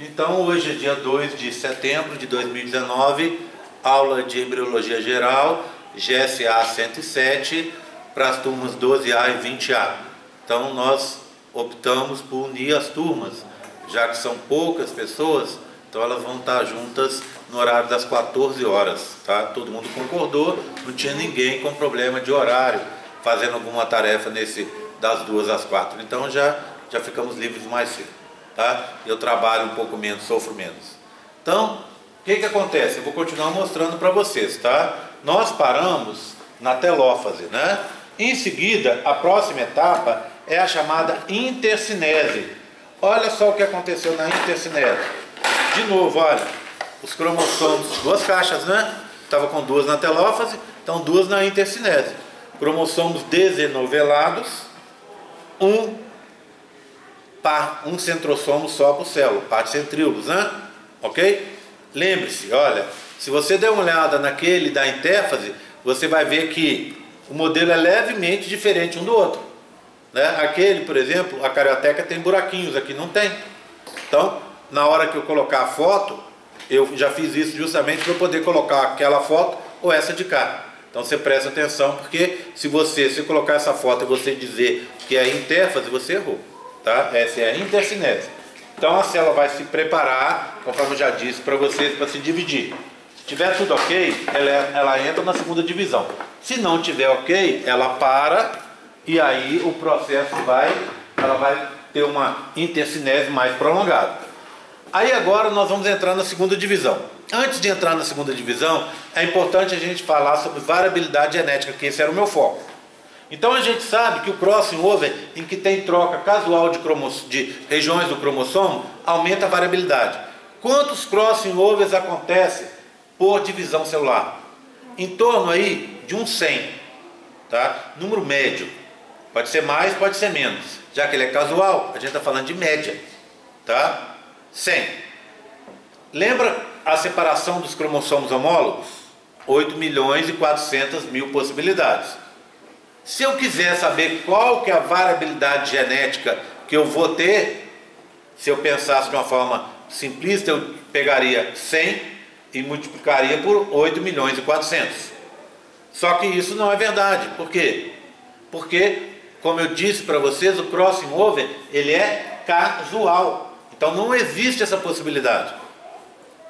Então hoje é dia 2 de setembro de 2019, aula de embriologia geral, GSA 107, para as turmas 12A e 20A. Então nós optamos por unir as turmas, já que são poucas pessoas, então elas vão estar juntas no horário das 14 horas, tá? Todo mundo concordou, não tinha ninguém com problema de horário, fazendo alguma tarefa nesse das duas às quatro. Então já já ficamos livres mais cedo, tá? Eu trabalho um pouco menos, sofro menos. Então, o que que acontece? Eu vou continuar mostrando para vocês, tá? Nós paramos na telófase, né? Em seguida, a próxima etapa é a chamada intercinese. Olha só o que aconteceu na intercinese. De novo, olha, os cromossomos, duas caixas, né? Estava com duas na telófase, então duas na intercinese. Cromossomos desenovelados, um, par, um centrossomo só por célula, parte centríolos, né? Ok? Lembre-se, olha, se você der uma olhada naquele da intérfase, você vai ver que o modelo é levemente diferente um do outro. Né? Aquele, por exemplo, a carioteca tem buraquinhos, aqui não tem. Então, na hora que eu colocar a foto, eu já fiz isso justamente para poder colocar aquela foto ou essa de cá. Então você presta atenção, porque se você se colocar essa foto e você dizer que é intérfase, você errou. Tá? Essa é a intercinese. Então a célula vai se preparar, conforme eu já disse para vocês, para se dividir. Se tiver tudo ok, ela, ela entra na segunda divisão. Se não tiver ok, ela para e aí o processo vai, ela vai ter uma intercinese mais prolongada. Aí agora nós vamos entrar na segunda divisão. Antes de entrar na segunda divisão, é importante a gente falar sobre variabilidade genética, que esse era o meu foco. Então a gente sabe que o crossing over, em que tem troca casual de, de regiões do cromossomo, aumenta a variabilidade. Quantos crossing overs acontecem por divisão celular? Em torno aí de um 100, tá? Número médio. Pode ser mais, pode ser menos. Já que ele é casual, a gente está falando de média, tá? 100. Lembra a separação dos cromossomos homólogos? 8 milhões e 400 mil possibilidades. Se eu quiser saber qual que é a variabilidade genética que eu vou ter, se eu pensasse de uma forma simplista, eu pegaria 100 e multiplicaria por 8 milhões e 400. Só que isso não é verdade. Por quê? Porque, como eu disse para vocês, o crossing over ele é casual. Então não existe essa possibilidade.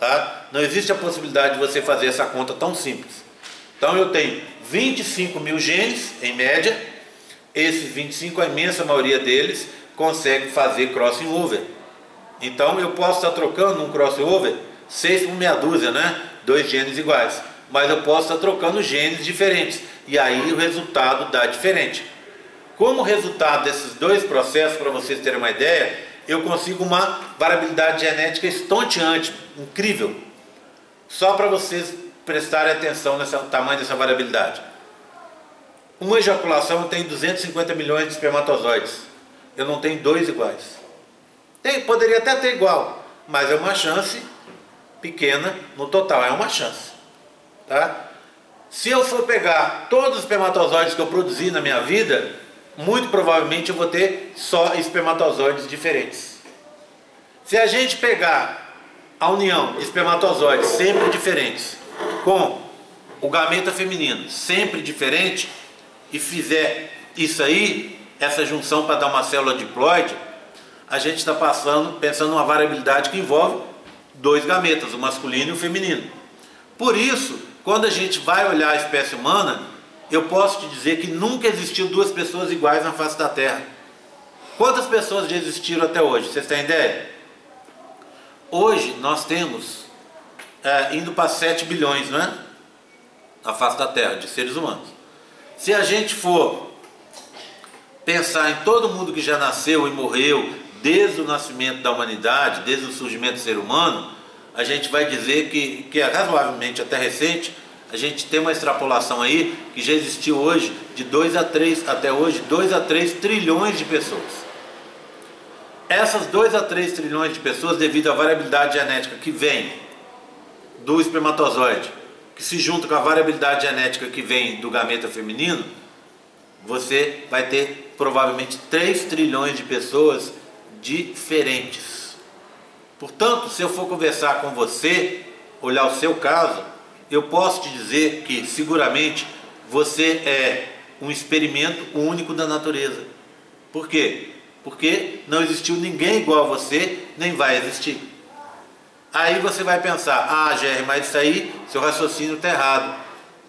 Tá? Não existe a possibilidade de você fazer essa conta tão simples. Então eu tenho 25 mil genes, em média. Esses 25, a imensa maioria deles, consegue fazer crossing over. Então eu posso estar trocando um crossing over 6 por meia dúzia, né? Dois genes iguais. Mas eu posso estar trocando genes diferentes. E aí o resultado dá diferente. Como resultado desses dois processos, para vocês terem uma ideia, eu consigo uma variabilidade genética estonteante, incrível. Só para vocês prestarem atenção nesse tamanho dessa variabilidade. Uma ejaculação tem 250 milhões de espermatozoides. Eu não tenho dois iguais. Tem, poderia até ter igual, mas é uma chance pequena no total, é uma chance. Tá? Se eu for pegar todos os espermatozoides que eu produzi na minha vida, muito provavelmente eu vou ter só espermatozoides diferentes. Se a gente pegar a união de espermatozoides sempre diferentes com o gameta feminino sempre diferente e fizer isso aí, essa junção para dar uma célula diploide, a gente está passando, pensando numa variabilidade que envolve dois gametas, o masculino e o feminino. Por isso, quando a gente vai olhar a espécie humana, eu posso te dizer que nunca existiu duas pessoas iguais na face da Terra. Quantas pessoas já existiram até hoje? Vocês têm ideia? Hoje nós temos é, indo para 7 bilhões, não é? Na face da Terra, de seres humanos. Se a gente for pensar em todo mundo que já nasceu e morreu desde o nascimento da humanidade, desde o surgimento do ser humano, a gente vai dizer que, que é razoavelmente até recente, a gente tem uma extrapolação aí que já existiu hoje de 2 a 3, até hoje, 2 a 3 trilhões de pessoas. Essas 2 a 3 trilhões de pessoas, devido à variabilidade genética que vem do espermatozoide, que se junta com a variabilidade genética que vem do gameta feminino, você vai ter provavelmente 3 trilhões de pessoas diferentes. Portanto, se eu for conversar com você, olhar o seu caso, eu posso te dizer que seguramente você é um experimento único da natureza. Por quê? Porque não existiu ninguém igual a você, nem vai existir. Aí você vai pensar, ah, Jerry, mas isso aí, seu raciocínio está errado.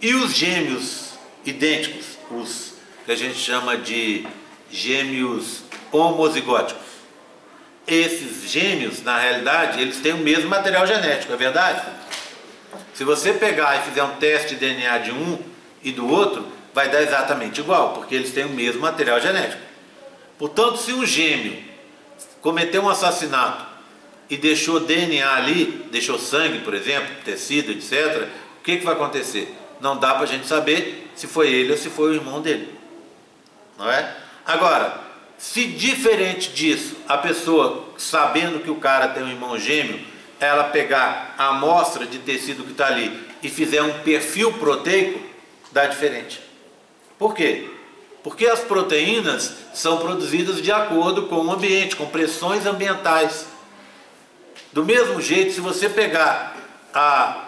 E os gêmeos idênticos, os que a gente chama de gêmeos homozigóticos? Esses gêmeos, na realidade, eles têm o mesmo material genético, é verdade? Se você pegar e fizer um teste de DNA de um e do outro, vai dar exatamente igual, porque eles têm o mesmo material genético. Portanto, se um gêmeo cometeu um assassinato e deixou DNA ali, deixou sangue, por exemplo, tecido, etc., o que, que vai acontecer? Não dá para a gente saber se foi ele ou se foi o irmão dele. Não é? Agora, se diferente disso, a pessoa, sabendo que o cara tem um irmão gêmeo, ela pegar a amostra de tecido que está ali e fizer um perfil proteico, dá diferente. Por quê? Porque as proteínas são produzidas de acordo com o ambiente, com pressões ambientais. Do mesmo jeito, se você pegar a,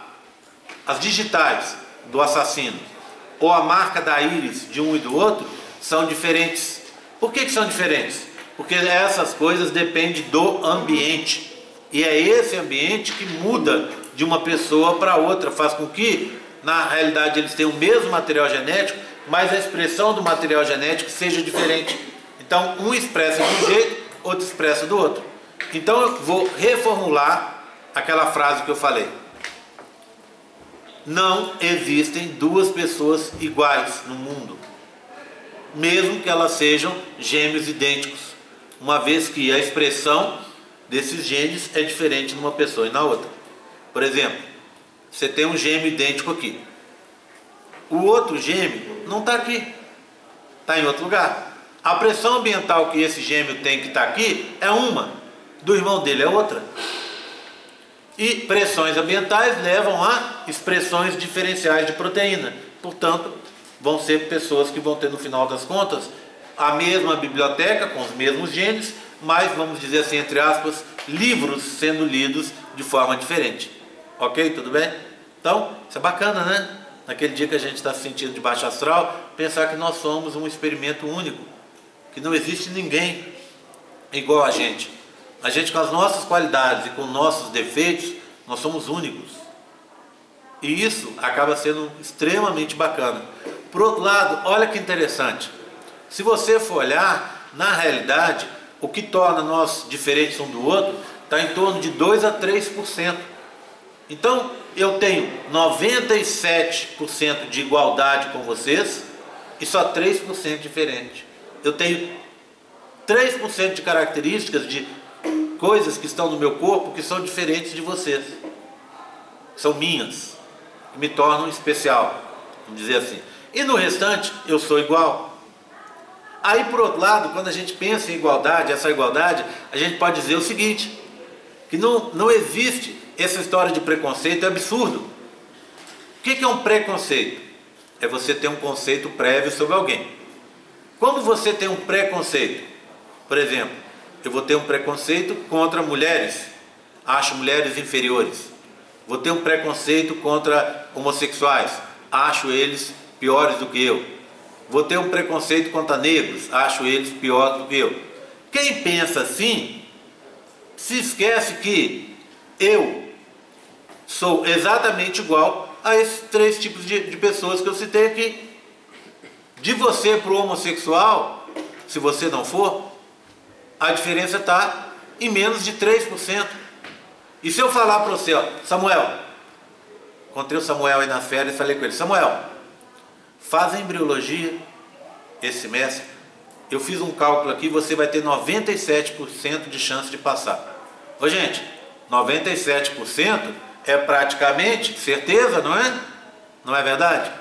as digitais do assassino ou a marca da íris de um e do outro, são diferentes. Por que, que são diferentes? Porque essas coisas dependem do ambiente. E é esse ambiente que muda de uma pessoa para outra, faz com que, na realidade, eles tenham o mesmo material genético, mas a expressão do material genético seja diferente. Então, um expressa de um jeito, outro expressa do outro. Então, eu vou reformular aquela frase que eu falei. Não existem duas pessoas iguais no mundo, mesmo que elas sejam gêmeos idênticos, uma vez que a expressão desses genes é diferente numa pessoa e na outra. Por exemplo, você tem um gêmeo idêntico aqui. O outro gêmeo não está aqui, está em outro lugar. A pressão ambiental que esse gêmeo tem que está aqui é uma, do irmão dele é outra. E pressões ambientais levam a expressões diferenciais de proteína. Portanto, vão ser pessoas que vão ter no final das contas a mesma biblioteca com os mesmos genes, mas vamos dizer assim, entre aspas, livros sendo lidos de forma diferente. Ok? Tudo bem? Então, isso é bacana, né? naquele dia que a gente está se sentindo de baixo astral, pensar que nós somos um experimento único, que não existe ninguém igual a gente. A gente com as nossas qualidades e com nossos defeitos, nós somos únicos. E isso acaba sendo extremamente bacana. Por outro lado, olha que interessante. Se você for olhar, na realidade, o que torna nós diferentes um do outro está em torno de 2 a 3%. Então, eu tenho 97% de igualdade com vocês e só 3% diferente. Eu tenho 3% de características de coisas que estão no meu corpo que são diferentes de vocês. São minhas, que me tornam especial, vamos dizer assim. E no restante, eu sou igual. Aí, por outro lado, quando a gente pensa em igualdade, essa igualdade, a gente pode dizer o seguinte: que não, não existe essa história de preconceito é absurdo. O que é um preconceito? É você ter um conceito prévio sobre alguém. Quando você tem um preconceito, por exemplo, eu vou ter um preconceito contra mulheres, acho mulheres inferiores. Vou ter um preconceito contra homossexuais, acho eles piores do que eu. Vou ter um preconceito contra negros, acho eles piores do que eu. Quem pensa assim, se esquece que eu sou exatamente igual a esses três tipos de, de pessoas que eu citei aqui. De você para o homossexual, se você não for, a diferença está em menos de 3%. E se eu falar para você, ó, Samuel, encontrei o Samuel aí nas férias e falei com ele, Samuel, faz embriologia esse semestre, eu fiz um cálculo aqui, você vai ter 97% de chance de passar. Ô gente, 97% é praticamente certeza, não é? Não é verdade?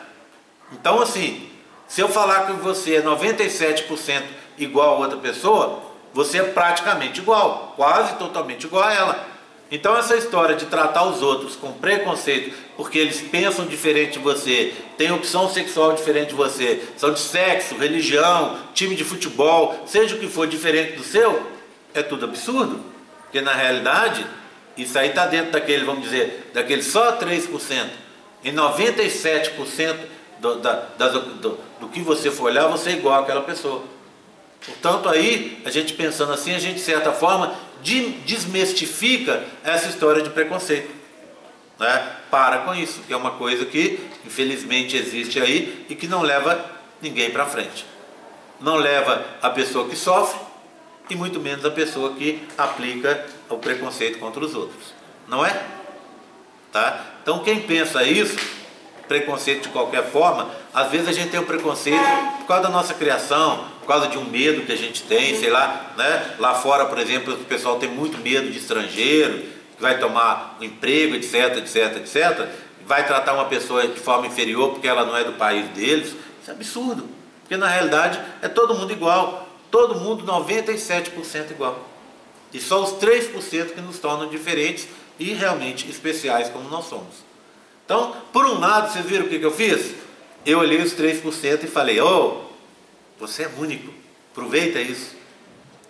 Então, assim, se eu falar que você é 97% igual a outra pessoa, você é praticamente igual, quase totalmente igual a ela. Então, essa história de tratar os outros com preconceito, porque eles pensam diferente de você, têm opção sexual diferente de você, são de sexo, religião, time de futebol, seja o que for diferente do seu, é tudo absurdo. Porque na realidade, Isso aí está dentro daquele, vamos dizer, daquele só 3%. E 97% do, da, das, do, do que você for olhar, você é igual àquela pessoa. Portanto, aí, a gente pensando assim, a gente, de certa forma, desmistifica essa história de preconceito. Né? Para com isso, que é uma coisa que, infelizmente, existe aí e que não leva ninguém para frente. Não leva a pessoa que sofre e muito menos a pessoa que aplica o preconceito contra os outros. Não é? Tá? Então, quem pensa isso, preconceito de qualquer forma, às vezes a gente tem um preconceito por causa da nossa criação, causa de um medo que a gente tem, sei lá, né? Lá fora, por exemplo, o pessoal tem muito medo de estrangeiro, que vai tomar um emprego, etc, etc, etc, vai tratar uma pessoa de forma inferior porque ela não é do país deles. Isso é absurdo. Porque na realidade é todo mundo igual. Todo mundo 97% igual. E só os 3% que nos tornam diferentes e realmente especiais como nós somos. Então, por um lado, vocês viram o que, que eu fiz? Eu olhei os 3% e falei, oh, você é único, aproveita isso.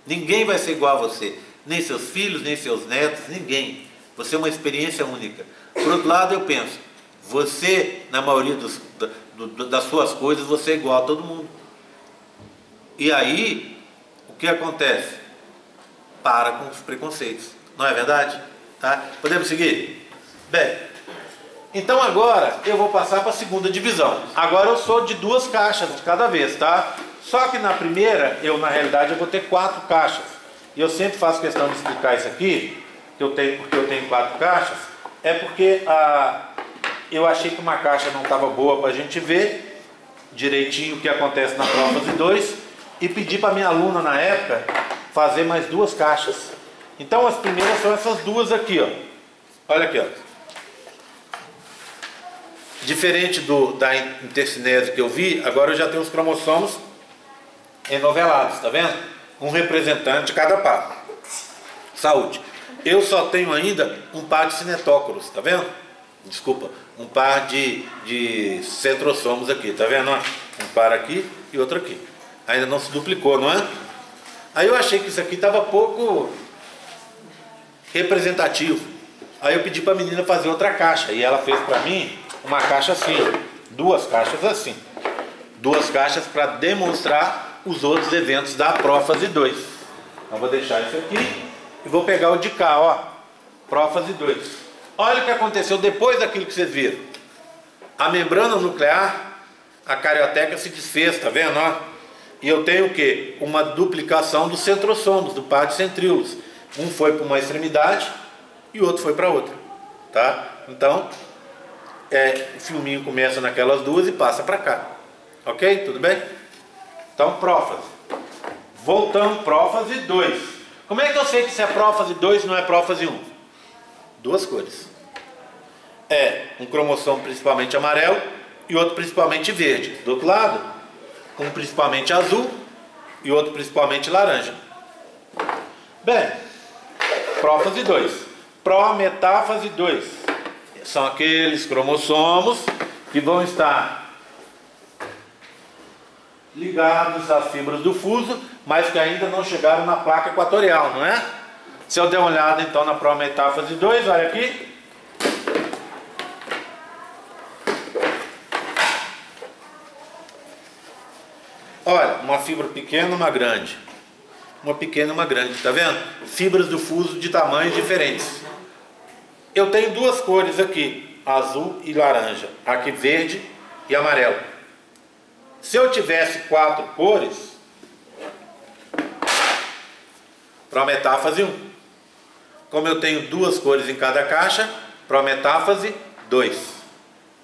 Ninguém vai ser igual a você nem seus filhos, nem seus netos, ninguém. Você é uma experiência única. Por outro lado, eu penso, você, na maioria dos, do, do, das suas coisas, você é igual a todo mundo. E aí, o que acontece? Para com os preconceitos. Não é verdade? Tá? Podemos seguir? Bem, então agora eu vou passar para a segunda divisão. Agora eu sou de duas caixas de cada vez, tá? Só que na primeira, eu na realidade eu vou ter quatro caixas. E eu sempre faço questão de explicar isso aqui, que eu tenho, porque eu tenho quatro caixas, é porque a, eu achei que uma caixa não estava boa para a gente ver direitinho o que acontece na prova 2 e pedi para minha aluna na época fazer mais duas caixas. Então as primeiras são essas duas aqui, ó. Olha aqui, ó. Diferente do, da intercinese que eu vi, agora eu já tenho os cromossomos enovelados, tá vendo? um representante de cada par. Saúde. Eu só tenho ainda um par de cinetócoros, tá vendo? Desculpa, um par de, de centrossomos aqui, tá vendo? Um par aqui e outro aqui. Ainda não se duplicou, não é? Aí eu achei que isso aqui estava pouco representativo. Aí eu pedi para a menina fazer outra caixa e ela fez para mim uma caixa assim, duas caixas assim. Duas caixas para demonstrar os outros eventos da prófase 2. Então vou deixar isso aqui e vou pegar o de cá, ó, prófase 2. Olha o que aconteceu depois daquilo que vocês viram. A membrana nuclear, a carioteca se desfez, tá vendo, ó? E eu tenho o que? Uma duplicação dos centrossomos, do par de centríolos. Um foi para uma extremidade e o outro foi para outra, tá? Então, é, o filminho começa naquelas duas e passa para cá. Ok? Tudo bem? Então, prófase. Voltando, prófase 2. Como é que eu sei que isso é prófase 2 e não é prófase 1? Um? Duas cores. É um cromossomo principalmente amarelo e outro principalmente verde. Do outro lado, um principalmente azul e outro principalmente laranja. Bem, prófase 2. Prometáfase 2. São aqueles cromossomos que vão estar ligados às fibras do fuso, mas que ainda não chegaram na placa equatorial, não é? Se eu der uma olhada então na prometáfase 2, olha aqui. Olha, uma fibra pequena, uma grande. Uma pequena uma grande, tá vendo? Fibras do fuso de tamanhos diferentes. Eu tenho duas cores aqui, azul e laranja. Aqui verde e amarelo. Se eu tivesse quatro cores, para metáfase 1. Como eu tenho duas cores em cada caixa, para metáfase 2.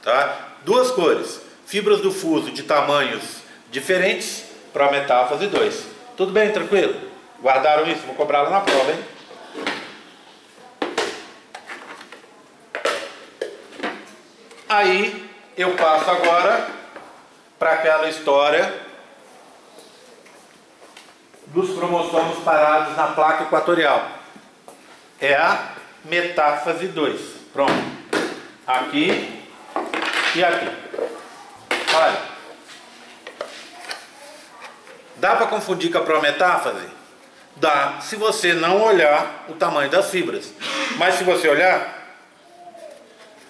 Tá? Duas cores, fibras do fuso de tamanhos diferentes, para metáfase 2. Tudo bem, tranquilo? Guardaram isso? Vou cobrar lá na prova, hein? Aí eu passo agora para aquela história dos cromossomos parados na placa equatorial. É a metáfase 2. Pronto. Aqui e aqui. Olha. Dá para confundir com a prometáfase? Dá, se você não olhar o tamanho das fibras. Mas se você olhar,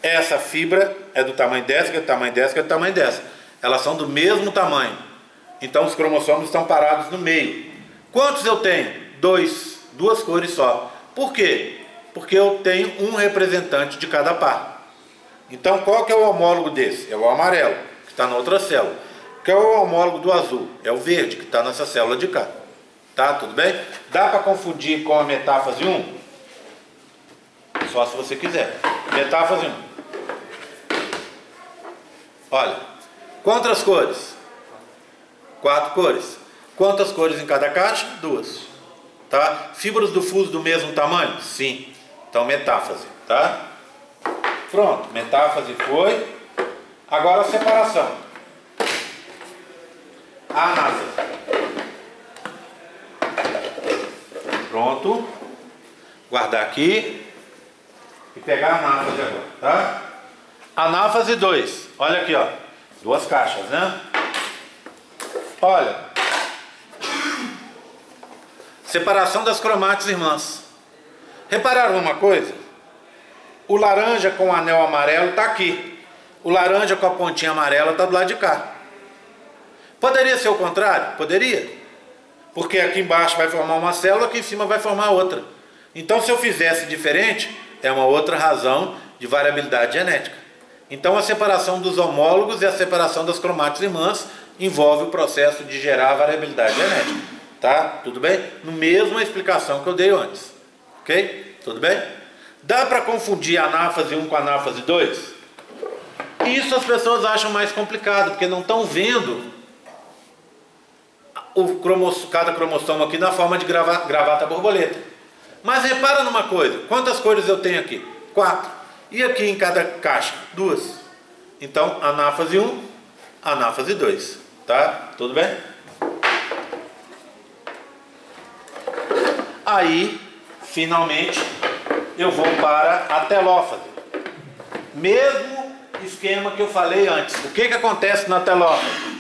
essa fibra é do tamanho dessa, que é do tamanho dessa, que é do tamanho dessa. Elas são do mesmo tamanho. Então os cromossomos estão parados no meio. Quantos eu tenho? Dois, duas cores só. Por quê? Porque eu tenho um representante de cada par. Então qual que é o homólogo desse? É o amarelo, que está na outra célula. Qual é o homólogo do azul? É o verde, que está nessa célula de cá. Tá? Tudo bem? Dá para confundir com a metáfase 1? Só se você quiser. Metáfase 1. Olha, quantas cores? Quatro cores. Quantas cores em cada caixa? Duas. Tá? Fibras do fuso do mesmo tamanho? Sim. Então, metáfase. Tá? Pronto, metáfase foi. Agora a separação. Anáfase. Pronto. Guardar aqui. E pegar a anáfase agora, tá? Anáfase 2. Olha aqui, ó. Duas caixas, né? Olha. Separação das cromates irmãs. Repararam uma coisa? O laranja com o anel amarelo está aqui. O laranja com a pontinha amarela está do lado de cá. Poderia ser o contrário? Poderia. Porque aqui embaixo vai formar uma célula, aqui em cima vai formar outra. Então, se eu fizesse diferente, é uma outra razão de variabilidade genética. Então, a separação dos homólogos e a separação das cromátides irmãs envolve o processo de gerar variabilidade genética. Tá? Tudo bem? No mesma explicação que eu dei antes. Ok? Tudo bem? Dá para confundir a anáfase 1 com a anáfase 2? Isso as pessoas acham mais complicado, porque não estão vendo o cada cromossomo aqui na forma de grava, gravata borboleta. Mas repara numa coisa, quantas cores eu tenho aqui? Quatro. E aqui em cada caixa? Duas. Então, anáfase 1, anáfase 2. Tá? Tudo bem? Aí, finalmente, eu vou para a telófase. Mesmo esquema que eu falei antes. O que, que acontece na telófase?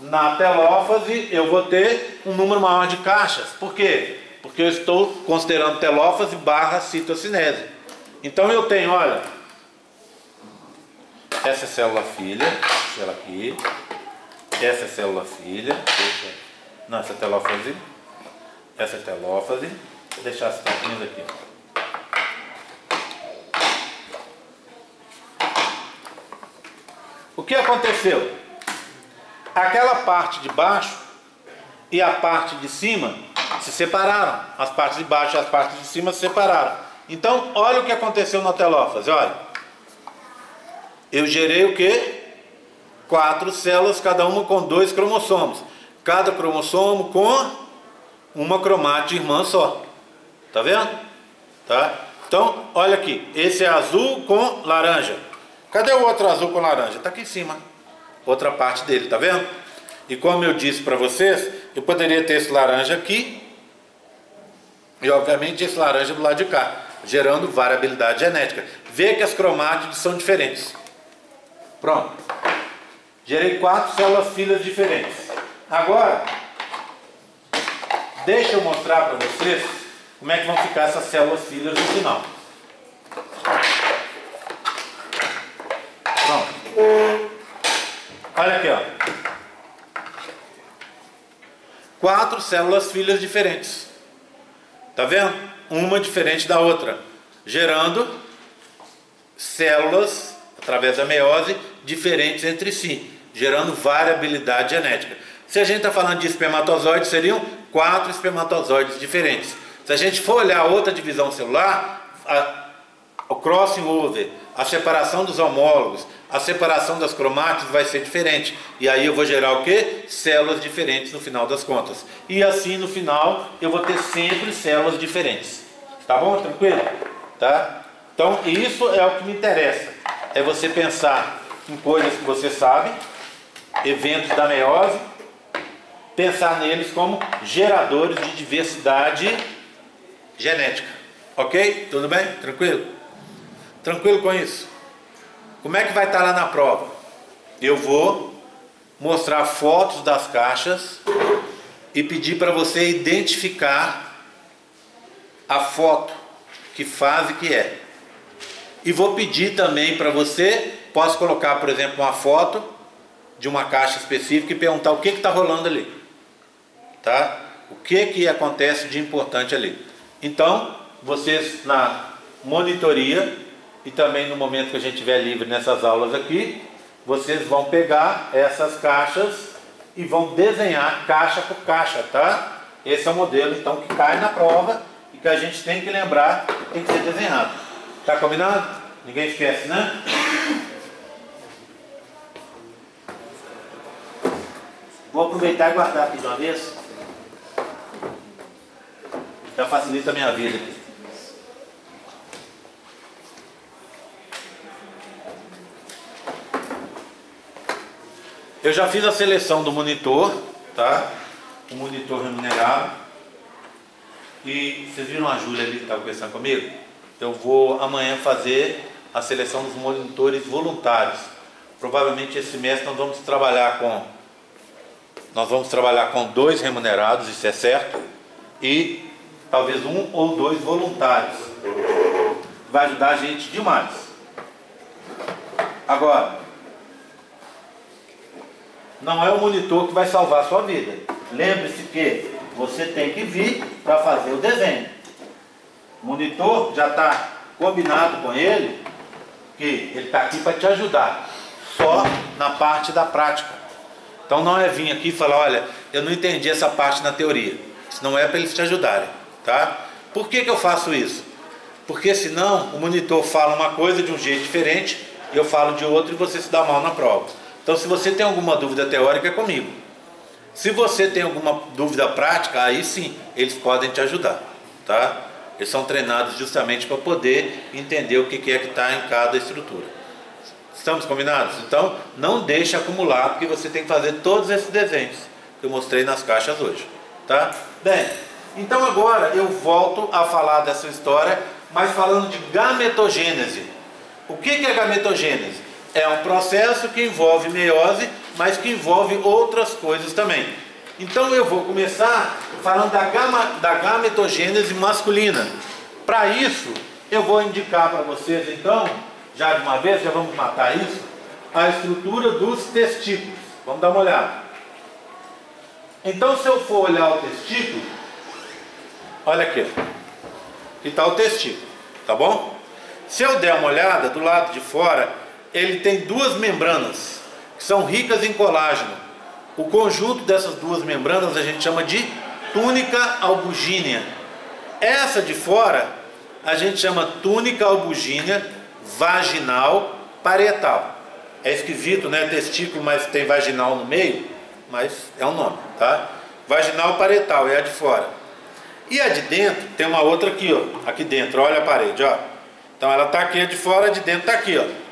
Na telófase eu vou ter um número maior de caixas. Por quê? Porque eu estou considerando telófase barra citocinese. Então eu tenho, olha, essa é célula filha, deixa ela aqui. Essa é célula filha, deixa, não, essa é telófase. Essa é telófase. Vou deixar as tampinhas aqui. O que aconteceu? aquela parte de baixo e a parte de cima se separaram. As partes de baixo e as partes de cima se separaram. Então, olha o que aconteceu na telófase, olha. Eu gerei o que? Quatro células, cada uma com dois cromossomos. Cada cromossomo com uma cromate irmã só. Tá vendo? Tá? Então, olha aqui. Esse é azul com laranja. Cadê o outro azul com laranja? Está aqui em cima outra parte dele, tá vendo? E como eu disse para vocês, eu poderia ter esse laranja aqui e obviamente esse laranja do lado de cá, gerando variabilidade genética. Vê que as cromátides são diferentes. Pronto. Gerei quatro células filhas diferentes. Agora, deixa eu mostrar para vocês como é que vão ficar essas células filhas no final. Pronto. Olha aqui, ó. Quatro células filhas diferentes. Tá vendo? Uma diferente da outra, gerando células através da meiose diferentes entre si, gerando variabilidade genética. Se a gente está falando de espermatozoides, seriam quatro espermatozoides diferentes. Se a gente for olhar outra divisão celular, a, o crossing over, a separação dos homólogos, a separação das cromátides vai ser diferente. E aí eu vou gerar o que? Células diferentes no final das contas. E assim no final eu vou ter sempre células diferentes. Tá bom? Tranquilo? Tá? Então isso é o que me interessa. É você pensar em coisas que você sabe, eventos da meiose, pensar neles como geradores de diversidade genética. Ok? Tudo bem? Tranquilo? Tranquilo com isso? Como é que vai estar lá na prova? Eu vou mostrar fotos das caixas e pedir para você identificar a foto, que fase que é. E vou pedir também para você, posso colocar, por exemplo, uma foto de uma caixa específica e perguntar o que está rolando ali. Tá? O que, que acontece de importante ali. Então, vocês na monitoria e também no momento que a gente estiver livre nessas aulas aqui, vocês vão pegar essas caixas e vão desenhar caixa por caixa, tá? Esse é o modelo então que cai na prova e que a gente tem que lembrar, tem que ser desenhado. Tá combinado? Ninguém esquece, né? Vou aproveitar e guardar aqui de uma vez. Já facilita a minha vida aqui. Eu já fiz a seleção do monitor, tá? O monitor remunerado. E vocês viram a Júlia ali que estava conversando comigo? Eu vou amanhã fazer a seleção dos monitores voluntários. Provavelmente esse mês nós vamos trabalhar com nós vamos trabalhar com dois remunerados, isso é certo, e talvez um ou dois voluntários. Vai ajudar a gente demais. Agora, não é o monitor que vai salvar a sua vida. Lembre-se que você tem que vir para fazer o desenho. O monitor já está combinado com ele que ele está aqui para te ajudar, só na parte da prática. Então não é vir aqui e falar, olha, eu não entendi essa parte na teoria. Isso não é para eles te ajudarem, tá? Por que, que eu faço isso? Porque senão o monitor fala uma coisa de um jeito diferente eu falo de outro e você se dá mal na prova. Então, se você tem alguma dúvida teórica, é comigo. Se você tem alguma dúvida prática, aí sim, eles podem te ajudar, tá? Eles são treinados justamente para poder entender o que é que está em cada estrutura. Estamos combinados? Então, não deixe acumular, porque você tem que fazer todos esses desenhos que eu mostrei nas caixas hoje, tá? Bem, então agora eu volto a falar dessa história, mas falando de gametogênese. O que é gametogênese? É um processo que envolve meiose, mas que envolve outras coisas também. Então eu vou começar falando da, gama, da gametogênese masculina. Para isso, eu vou indicar para vocês então, já de uma vez, já vamos matar isso, a estrutura dos testículos. Vamos dar uma olhada. Então se eu for olhar o testículo, olha aqui, aqui está o testículo, tá bom? Se eu der uma olhada do lado de fora, ele tem duas membranas que são ricas em colágeno. O conjunto dessas duas membranas a gente chama de túnica albugínea. Essa de fora a gente chama túnica albugínea vaginal parietal. É esquisito, né? Testículo, mas tem vaginal no meio, mas é o um nome, tá? Vaginal parietal é a de fora. E a de dentro tem uma outra aqui, ó, aqui dentro, olha a parede, ó. Então ela está aqui, a de fora, a de dentro está aqui, ó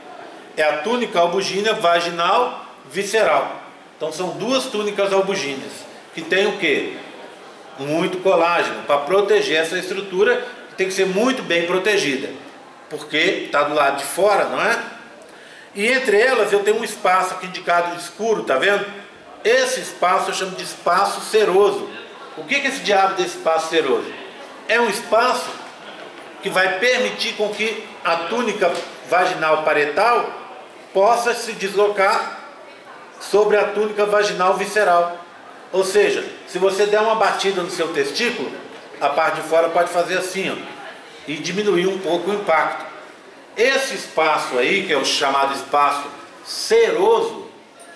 é a túnica albugínea vaginal visceral. Então são duas túnicas albugíneas que tem o que? Muito colágeno para proteger essa estrutura que tem que ser muito bem protegida, porque está do lado de fora, não é? E entre elas eu tenho um espaço aqui indicado de escuro, tá vendo? Esse espaço eu chamo de espaço seroso. O que é esse diabo desse espaço seroso? É um espaço que vai permitir com que a túnica vaginal paretal possa se deslocar sobre a túnica vaginal visceral. Ou seja, se você der uma batida no seu testículo, a parte de fora pode fazer assim, ó, e diminuir um pouco o impacto. Esse espaço aí, que é o chamado espaço seroso,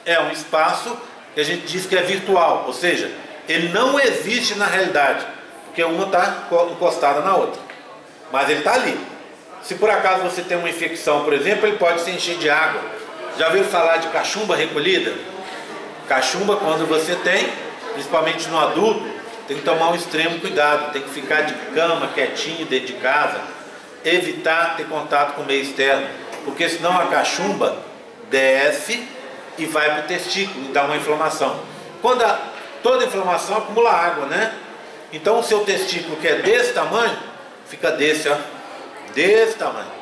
é um espaço que a gente diz que é virtual, ou seja, ele não existe na realidade, porque uma está encostada na outra, mas ele está ali. Se por acaso você tem uma infecção, por exemplo, ele pode se encher de água. Já ouviu falar de cachumba recolhida? Cachumba, quando você tem, principalmente no adulto, tem que tomar um extremo cuidado, tem que ficar de cama, quietinho, dentro de casa, evitar ter contato com o meio externo, porque senão a cachumba desce e vai para o testículo e dá uma inflamação. Quando a, toda inflamação acumula água, né? Então o seu testículo que é desse tamanho, fica desse, ó desse tamanho.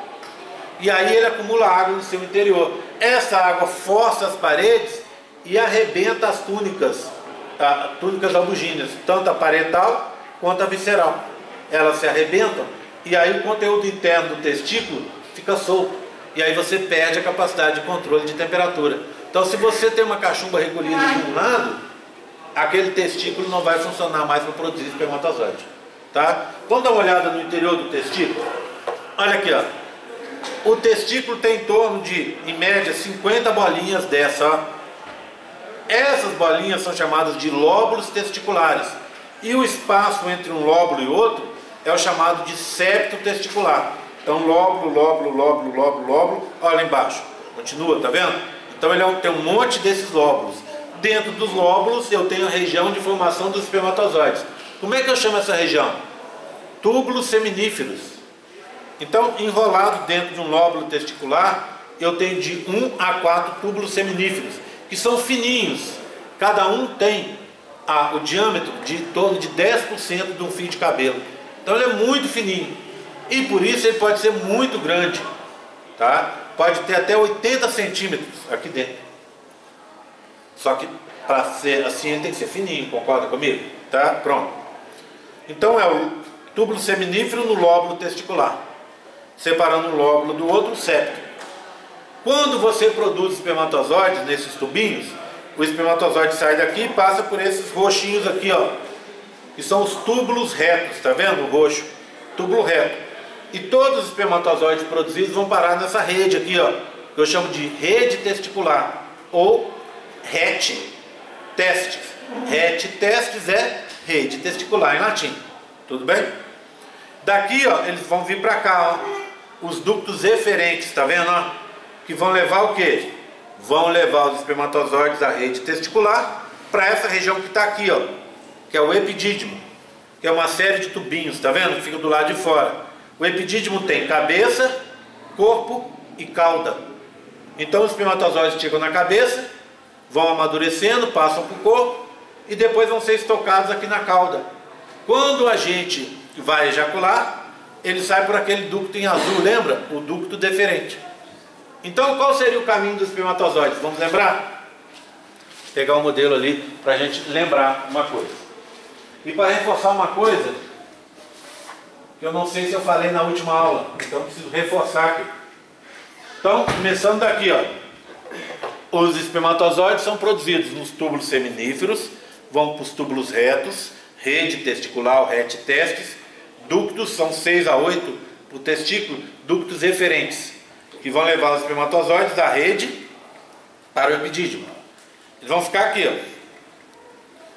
E aí ele acumula água no seu interior. Essa água força as paredes e arrebenta as túnicas, tá? túnicas albugíneas, tanto a parental quanto a visceral. elas se arrebentam e aí o conteúdo interno do testículo fica solto. E aí você perde a capacidade de controle de temperatura. Então se você tem uma cachumba recolhida de um lado, aquele testículo não vai funcionar mais para produzir espermatozoide. Tá? Vamos dar uma olhada no interior do testículo? Olha aqui, ó. O testículo tem em torno de, em média, 50 bolinhas dessa, ó. Essas bolinhas são chamadas de lóbulos testiculares. E o espaço entre um lóbulo e outro é o chamado de septo testicular. Então, lóbulo, lóbulo, lóbulo, lóbulo, lóbulo, olha embaixo. Continua, tá vendo? Então, ele é tem um monte desses lóbulos. Dentro dos lóbulos, eu tenho a região de formação dos espermatozoides. Como é que eu chamo essa região? Túbulos seminíferos. Então, enrolado dentro de um lóbulo testicular, eu tenho de 1 a 4 túbulos seminíferos, que são fininhos. Cada um tem a, o diâmetro de torno de 10% de um fio de cabelo. Então ele é muito fininho. E por isso ele pode ser muito grande. Tá? Pode ter até 80 centímetros aqui dentro. Só que para ser assim ele tem que ser fininho, concorda comigo? Tá? Pronto. Então é o túbulo seminífero no lóbulo testicular. Separando um lóbulo do outro, o septo. Quando você produz espermatozoides nesses tubinhos, o espermatozoide sai daqui e passa por esses roxinhos aqui, ó, que são os túbulos retos, tá vendo? O roxo, túbulo reto. E todos os espermatozoides produzidos vão parar nessa rede aqui, ó, que eu chamo de rede testicular ou rete testes. Rete testes é rede testicular em latim. Tudo bem? Daqui, ó, eles vão vir para cá, ó, os ductos eferentes, tá vendo, ó? Que vão levar o quê? vão levar os espermatozoides da rede testicular para essa região que está aqui, ó, que é o epidídimo, que é uma série de tubinhos, tá vendo? Fica do lado de fora. O epidídimo tem cabeça, corpo e cauda. Então os espermatozoides chegam na cabeça, vão amadurecendo, passam para o corpo e depois vão ser estocados aqui na cauda. Quando a gente vai ejacular, ele sai por aquele ducto em azul, lembra? O ducto deferente. Então, qual seria o caminho dos espermatozoides? Vamos lembrar? Pegar um modelo ali para a gente lembrar uma coisa. E para reforçar uma coisa, que eu não sei se eu falei na última aula, então preciso reforçar aqui. Então, começando daqui, ó. Os espermatozoides são produzidos nos túbulos seminíferos, vão para os túbulos retos, rede testicular, rete testes, ductos, são 6 a 8 para o testículo, ductos referentes que vão levar os espermatozoides da rede para o epidídimo. Eles vão ficar aqui, ó.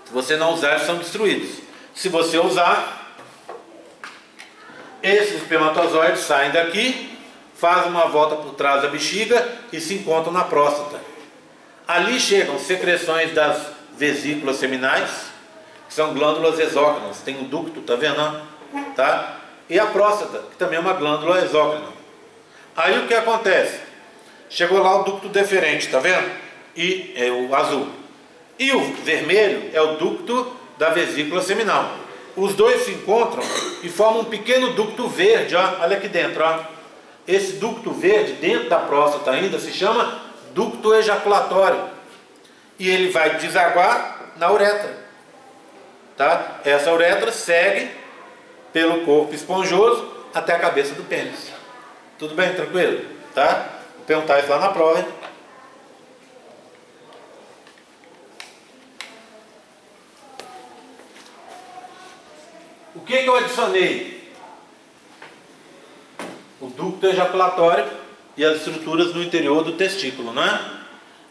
Se você não usar, eles são destruídos. Se você usar, esses espermatozoides saem daqui, fazem uma volta por trás da bexiga e se encontram na próstata. Ali chegam secreções das vesículas seminais, que são glândulas exócrinas. Tem um ducto, tá vendo? Tá? E a próstata, que também é uma glândula exócrina. Aí o que acontece? Chegou lá o ducto deferente, tá vendo? E é o azul. E o vermelho é o ducto da vesícula seminal. Os dois se encontram e formam um pequeno ducto verde, ó, olha aqui dentro, ó. Esse ducto verde, dentro da próstata ainda, se chama ducto ejaculatório. E ele vai desaguar na uretra. Tá? Essa uretra segue pelo corpo esponjoso até a cabeça do pênis. Tudo bem? Tranquilo? Tá? Vou perguntar isso lá na prova, hein? O que, que eu adicionei? O ducto ejaculatório e as estruturas no interior do testículo, não é?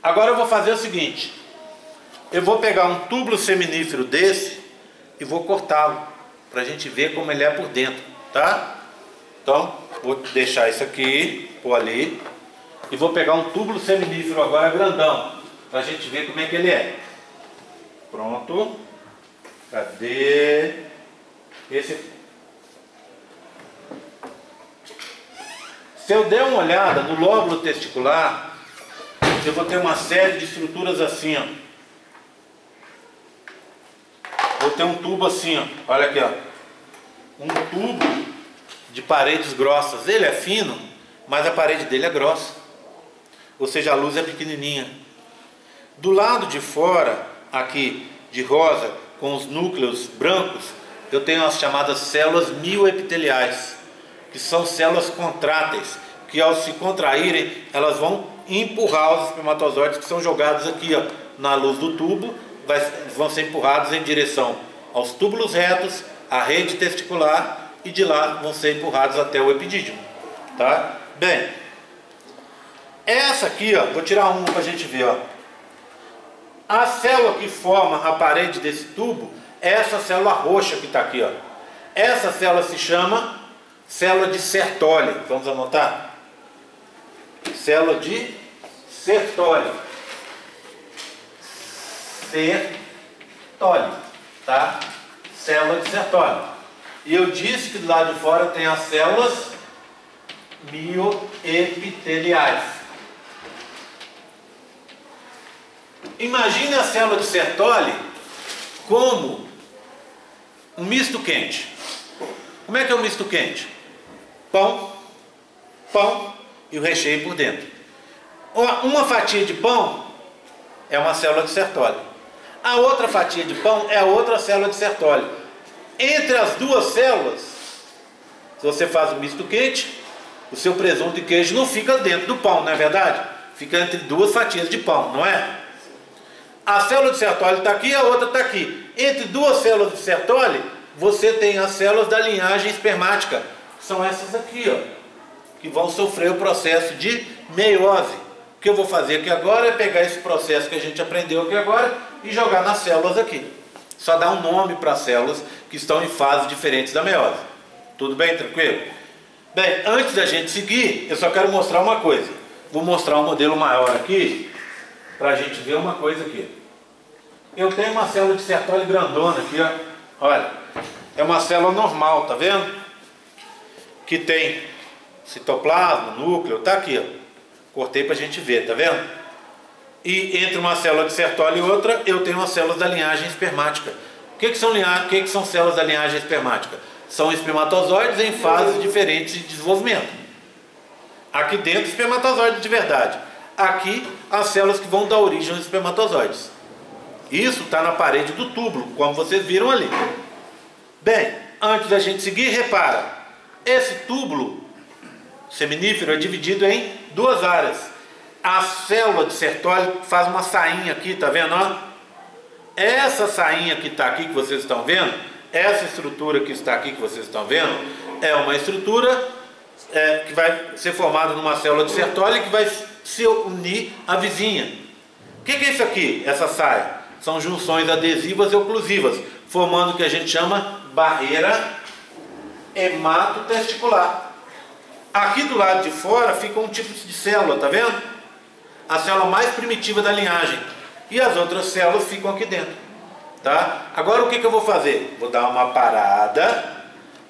Agora eu vou fazer o seguinte. Eu vou pegar um túbulo seminífero desse e vou cortá-lo para a gente ver como ele é por dentro, tá? Então, Vou deixar isso aqui, pôr ali. E vou pegar um túbulo seminífero agora grandão. Para a gente ver como é que ele é. Pronto. Cadê? Esse Se eu der uma olhada no lóbulo testicular, eu vou ter uma série de estruturas assim, ó. Vou ter um tubo assim, ó. Olha aqui, ó. Um tubo de paredes grossas. Ele é fino, mas a parede dele é grossa. Ou seja, a luz é pequenininha. Do lado de fora, aqui de rosa, com os núcleos brancos, eu tenho as chamadas células mioepiteliais, que são células contráteis, que ao se contraírem, elas vão empurrar os espermatozoides que são jogados aqui ó, na luz do tubo, vai, vão ser empurrados em direção aos túbulos retos, à rede testicular e de lá vão ser empurrados até o epidídimo. Tá? Bem, essa aqui, ó, vou tirar uma para a gente ver. Ó. A célula que forma a parede desse tubo é essa célula roxa que está aqui. Ó. Essa célula se chama célula de Sertoli. Vamos anotar? Célula de Sertoli. Sertoli, tá? Célula de Sertoli. E eu disse que do lado de fora tem as células mioepiteliais. Imagine a célula de Sertoli como um misto quente. Como é que é um misto quente? Pão, pão e o recheio por dentro. Uma fatia de pão é uma célula de Sertoli. A outra fatia de pão é a outra célula de Sertoli. Entre as duas células, se você faz um misto quente, o seu presunto de queijo não fica dentro do pão, não é verdade? Fica entre duas fatias de pão, não é? A célula de Sertoli está aqui, a outra está aqui. Entre duas células de Sertoli, você tem as células da linhagem espermática. São essas aqui, ó, que vão sofrer o processo de meiose. O que eu vou fazer aqui agora é pegar esse processo que a gente aprendeu aqui agora e jogar nas células aqui. Só dar um nome para as células que estão em fases diferentes da meiose. Tudo bem? Tranquilo? Bem, antes da gente seguir, eu só quero mostrar uma coisa. Vou mostrar um modelo maior aqui, para a gente ver uma coisa aqui. Eu tenho uma célula de Sertoli grandona aqui, ó. Olha, é uma célula normal, tá vendo? Que tem citoplasma, núcleo, tá aqui, ó. Cortei para a gente ver, tá vendo? E entre uma célula de Sertoli e outra, eu tenho uma célula da linhagem espermática. O que, que, são, o que, que são células da linhagem espermática? São espermatozoides em fases diferentes de desenvolvimento. Aqui dentro, espermatozoide de verdade. Aqui, as células que vão dar origem aos espermatozoides. Isso está na parede do túbulo, como vocês viram ali. Bem, antes da gente seguir, repara. Esse túbulo seminífero é dividido em duas áreas. A célula de Sertoli faz uma sainha aqui, tá vendo? Ó? Essa sainha que está aqui, que vocês estão vendo, essa estrutura que está aqui, que vocês estão vendo, é uma estrutura é, que vai ser formada numa célula de Sertoli que vai se unir à vizinha. O que, que é isso aqui, essa saia? São junções adesivas e oclusivas, formando o que a gente chama barreira hematotesticular. Aqui do lado de fora fica um tipo de célula, tá vendo? A célula mais primitiva da linhagem. E as outras células ficam aqui dentro. Tá? Agora o que, que eu vou fazer? Vou dar uma parada.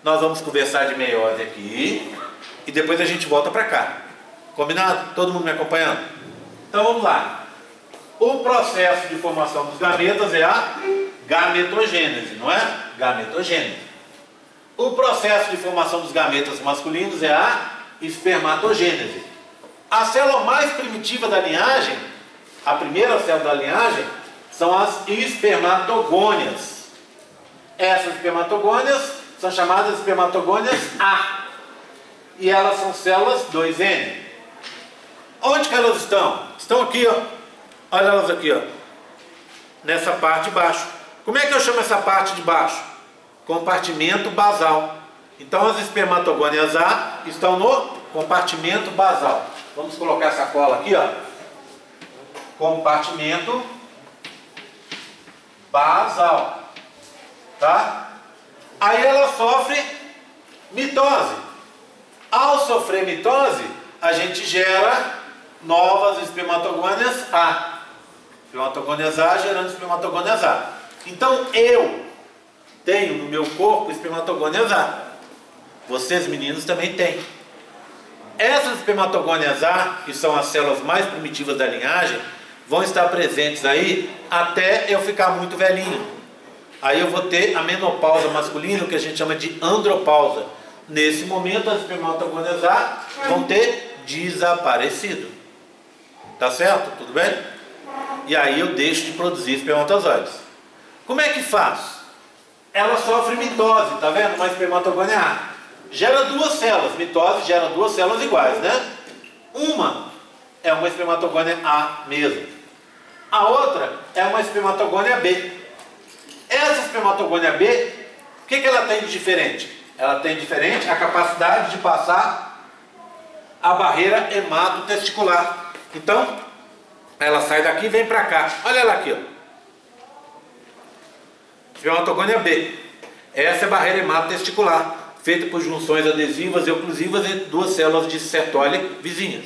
Nós vamos conversar de meiose aqui. E depois a gente volta para cá. Combinado? Todo mundo me acompanhando? Então vamos lá. O processo de formação dos gametas é a gametogênese, não é? Gametogênese. O processo de formação dos gametas masculinos é a espermatogênese. A célula mais primitiva da linhagem, a primeira célula da linhagem, são as espermatogônias. Essas espermatogônias são chamadas espermatogônias A. E elas são células 2N. Onde que elas estão? Estão aqui, ó. Olha elas aqui, ó. Nessa parte de baixo. Como é que eu chamo essa parte de baixo? Compartimento basal. Então as espermatogônias A estão no compartimento basal. Vamos colocar essa cola aqui, ó. Compartimento basal. Tá? Aí ela sofre mitose. Ao sofrer mitose, a gente gera novas espermatogônias A. Espermatogônias A gerando espermatogônias A. Então eu tenho no meu corpo espermatogônias A. Vocês meninos também têm. Essas espermatogônias A, que são as células mais primitivas da linhagem, vão estar presentes aí até eu ficar muito velhinho. Aí eu vou ter a menopausa masculina, que a gente chama de andropausa. Nesse momento, as espermatogônias A vão ter desaparecido. Tá certo? Tudo bem? E aí eu deixo de produzir espermatozoides. Como é que faz? ela sofre mitose, tá vendo? Uma espermatogônia A. Gera duas células, mitose gera duas células iguais, né? Uma é uma espermatogônia A mesmo. A outra é uma espermatogônia B. Essa espermatogônia B, o que, que ela tem de diferente? Ela tem diferente a capacidade de passar a barreira hematotesticular. Então, ela sai daqui e vem para cá. Olha ela aqui, ó. Espermatogônia B. Essa é a barreira hematotesticular, feita por junções adesivas e oclusivas entre duas células de Sertoli vizinhas.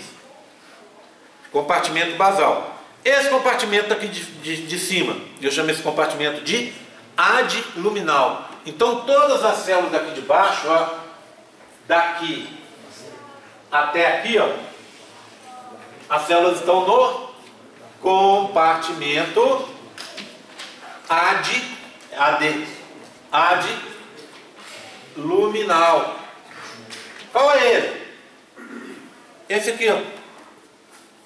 Compartimento basal. Esse compartimento aqui de, de, de cima, eu chamo esse compartimento de adluminal. Então todas as células daqui de baixo, ó, daqui até aqui, ó, as células estão no compartimento ad AD, AD luminal. Qual é ele? Esse aqui, ó.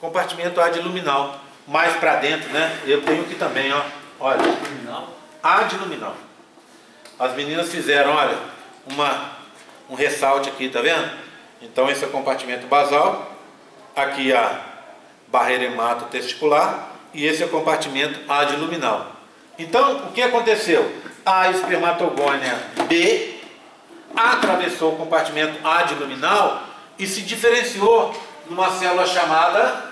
Compartimento AD luminal. Mais para dentro, né? Eu tenho aqui também, ó. Olha. Luminal? AD luminal. As meninas fizeram, olha, uma, um ressalte aqui, tá vendo? Então esse é o compartimento basal. Aqui a barreira hematotesticular. E esse é o compartimento adluminal. Então, o que aconteceu? A espermatogônia B atravessou o compartimento adluminal e se diferenciou numa célula chamada,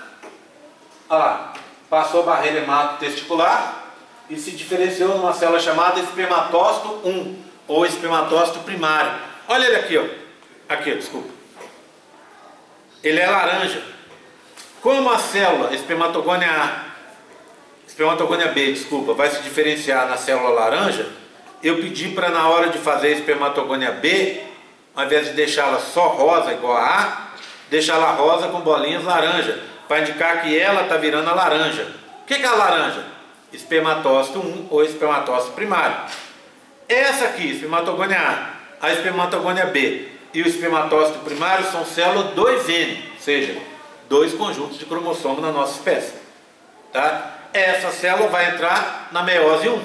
lá, passou a barreira hematotesticular e se diferenciou numa célula chamada espermatócito 1 ou espermatócito primário. Olha ele aqui, ó. Aqui, desculpa. Ele é laranja. Como a célula espermatogônia A espermatogônia B, desculpa, vai se diferenciar na célula laranja, eu pedi para na hora de fazer a espermatogônia B, ao invés de deixá-la só rosa igual a A, deixá-la rosa com bolinhas laranja, para indicar que ela está virando a laranja. O que, é a laranja? Espermatócito 1 ou espermatócito primário. Essa aqui, espermatogônia A, a espermatogônia B e o espermatócito primário são células 2N, ou seja, dois conjuntos de cromossomo na nossa espécie. Tá? essa célula vai entrar na meiose 1.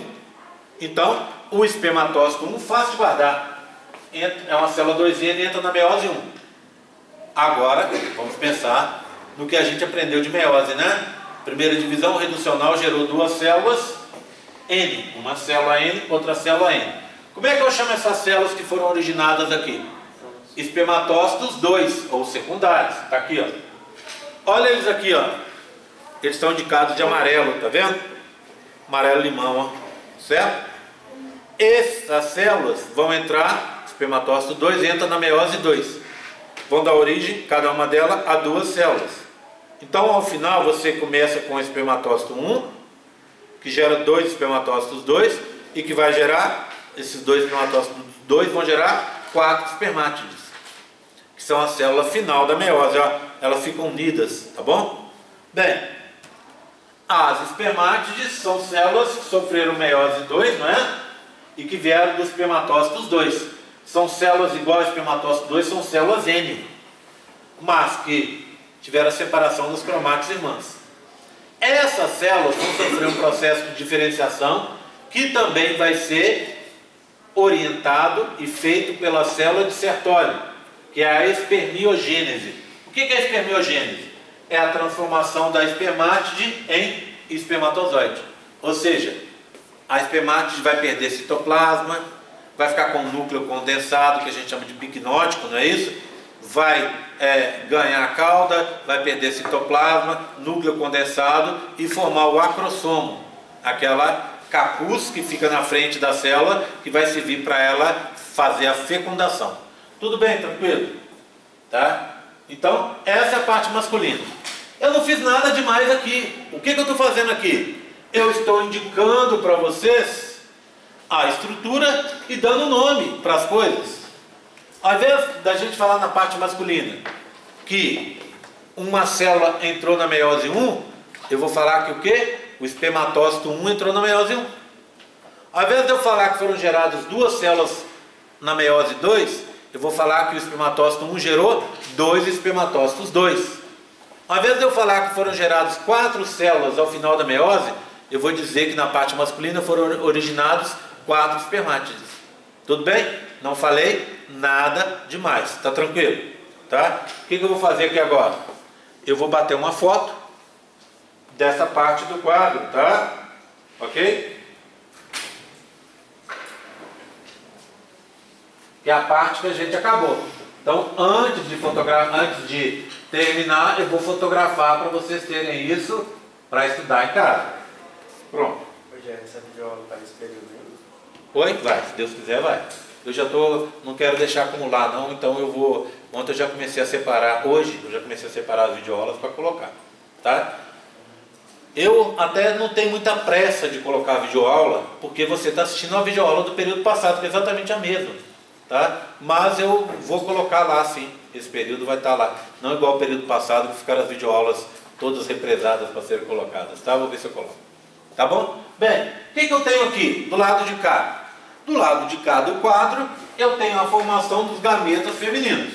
Então, o espermatócito 1, fácil de guardar, é uma célula 2N e entra na meiose 1. Agora, vamos pensar no que a gente aprendeu de meiose, né? Primeira divisão reducional gerou duas células N, uma célula N, outra célula N. Como é que eu chamo essas células que foram originadas aqui? Espermatócitos 2, ou secundários. Está aqui, ó. Olha eles aqui, ó eles estão indicados de amarelo, tá vendo? Amarelo limão, ó. certo? Essas células vão entrar, espermatócito 2 entra na meiose 2. Vão dar origem, cada uma delas, a duas células. Então, ao final, você começa com o espermatócito 1, que gera dois espermatócitos 2, e que vai gerar, esses dois espermatócitos 2 vão gerar quatro espermátides, que são a célula final da meiose, ó. elas ficam unidas, tá bom? Bem, as espermátides são células que sofreram meiose 2, não é? E que vieram dos espermatócitos 2. São células igual ao espermatócito 2, são células N, mas que tiveram a separação das cromátides irmãs. Essas células vão sofrer um processo de diferenciação que também vai ser orientado e feito pela célula de Sertoli, que é a espermiogênese. O que é a espermiogênese? é a transformação da espermátide em espermatozoide. Ou seja, a espermátide vai perder citoplasma, vai ficar com um núcleo condensado, que a gente chama de picnótico, não é isso? Vai é, ganhar cauda, vai perder citoplasma, núcleo condensado e formar o acrossomo, aquela capuz que fica na frente da célula que vai servir para ela fazer a fecundação. Tudo bem, tranquilo? Tá? Então, essa é a parte masculina. Eu não fiz nada demais aqui. O que, que eu estou fazendo aqui? Eu estou indicando para vocês a estrutura e dando nome para as coisas. Ao invés da gente falar na parte masculina que uma célula entrou na meiose 1, eu vou falar que o que? O espermatócito 1 entrou na meiose 1. Ao invés de eu falar que foram geradas duas células na meiose 2, eu vou falar que o espermatócito 1 gerou dois espermatócitos 2. Ao invés de eu falar que foram geradas quatro células ao final da meiose, eu vou dizer que na parte masculina foram originados quatro espermátides. Tudo bem? Não falei nada demais, tá tranquilo? Tá? O que, que eu vou fazer aqui agora? Eu vou bater uma foto dessa parte do quadro, tá? Ok? Que é a parte que a gente acabou. Então, antes de fotografar, antes de terminar, eu vou fotografar para vocês terem isso para estudar em casa. Pronto. Hoje essa videoaula está nesse período? Oi? Vai, se Deus quiser, vai. Eu já tô, não quero deixar acumular não, então eu vou, ontem eu já comecei a separar, hoje eu já comecei a separar as videoaulas para colocar, tá? Eu até não tenho muita pressa de colocar a videoaula, porque você está assistindo a videoaula do período passado, que é exatamente a mesma, tá? Mas eu vou colocar lá sim, esse período vai estar lá, não igual ao período passado, que ficaram as videoaulas todas represadas para serem colocadas, tá? Vou ver se eu coloco. Tá bom? Bem, o que, que eu tenho aqui do lado de cá? Do lado de cá do quadro, eu tenho a formação dos gametas femininos.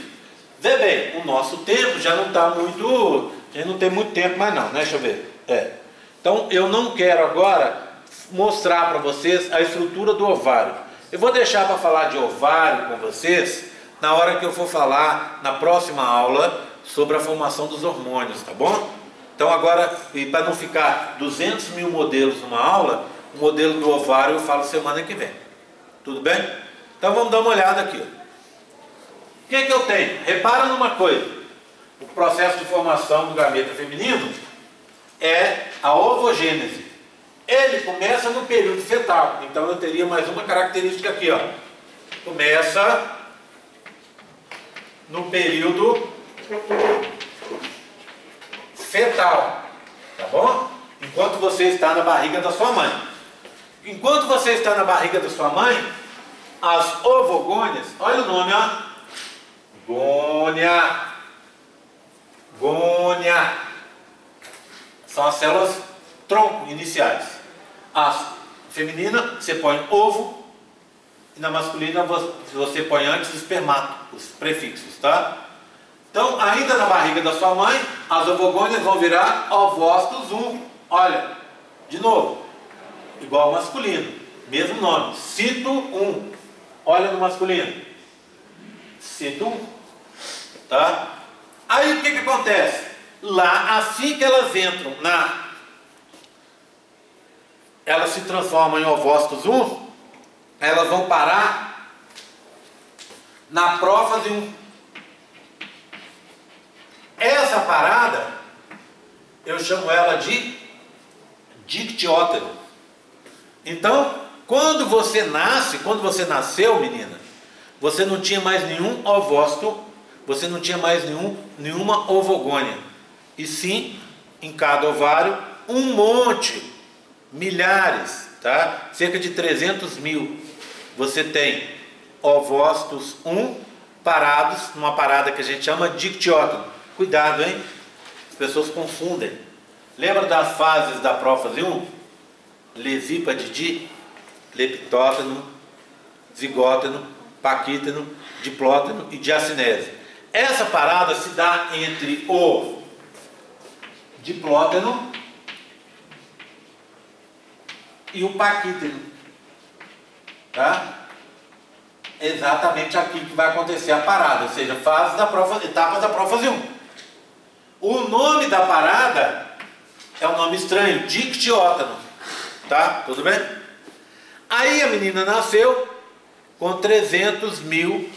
Vê bem, o nosso tempo já não está muito. A gente não tem muito tempo mais não, né? Deixa eu ver. É. Então eu não quero agora mostrar para vocês a estrutura do ovário. Eu vou deixar para falar de ovário com vocês na hora que eu for falar na próxima aula sobre a formação dos hormônios, tá bom? Então agora, e para não ficar 200 mil modelos numa aula, o modelo do ovário eu falo semana que vem. Tudo bem? Então vamos dar uma olhada aqui. O que, é que eu tenho? Repara numa coisa. O processo de formação do gameta feminino é a ovogênese. Ele começa no período fetal. Então eu teria mais uma característica aqui. Ó. Começa no período fetal. Tá bom? Enquanto você está na barriga da sua mãe. Enquanto você está na barriga da sua mãe, as ovogônias, olha o nome, ó. Gônia. Gônia. São as células tronco iniciais. A feminina, você põe ovo. E na masculina, você põe antes espermato, os prefixos, tá? Então, ainda na barriga da sua mãe, as ovogônias vão virar ovócitos 1. Olha, de novo, igual ao masculino, mesmo nome, cito 1. Olha no masculino, cito 1. Tá? Aí o que, que acontece? Lá, assim que elas entram na. Elas se transformam em ovócitos 1, elas vão parar na prófase 1. Essa parada, eu chamo ela de dictiótero. Então, quando você nasce, quando você nasceu, menina, você não tinha mais nenhum ovócito, você não tinha mais nenhum, nenhuma ovogônia. E sim, em cada ovário, um monte, milhares, tá? Cerca de 300 mil. Você tem ovócitos 1 parados, numa parada que a gente chama dictiótono. Cuidado, hein? As pessoas confundem. Lembra das fases da prófase 1? lesípade de leptóteno, zigóteno, paquíteno, diplóteno e diacinese. Essa parada se dá entre o diplóteno e o paquíteno. Tá? Exatamente aqui que vai acontecer a parada, ou seja, fase da prova, etapas da prófase 1. O nome da parada é um nome estranho, dictiótano. Tá? Tudo bem? Aí a menina nasceu com 300 mil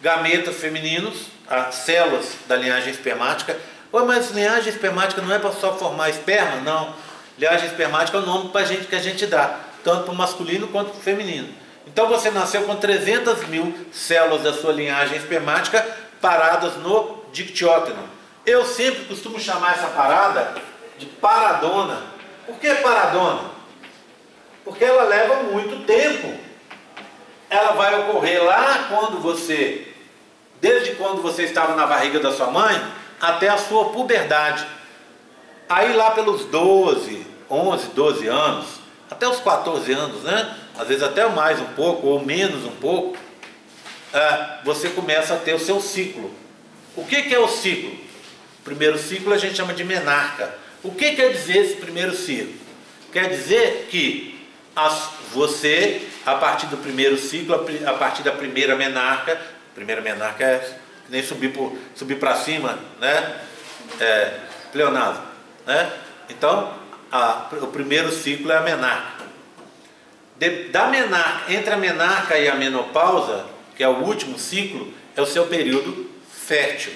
gametas femininos, as células da linhagem espermática. Ué, mas linhagem espermática não é para só formar esperma? Não. Linhagem espermática é o nome pra gente, que a gente dá, tanto para o masculino quanto para o feminino. Então você nasceu com 300 mil células da sua linhagem espermática paradas no dictióteno. Eu sempre costumo chamar essa parada de paradona por que paradona? Porque ela leva muito tempo. Ela vai ocorrer lá quando você, desde quando você estava na barriga da sua mãe, até a sua puberdade. Aí lá pelos 12, 11, 12 anos, até os 14 anos, né? Às vezes até mais um pouco ou menos um pouco, é, você começa a ter o seu ciclo. O que, que é o ciclo? O primeiro ciclo a gente chama de menarca. O que quer dizer esse primeiro ciclo? Quer dizer que as, você, a partir do primeiro ciclo, a partir da primeira menarca. Primeira menarca é nem subir para subir cima, né? É, pleonasmo, né? Então, a, o primeiro ciclo é a menarca. De, da menarca, entre a menarca e a menopausa, que é o último ciclo, é o seu período fértil,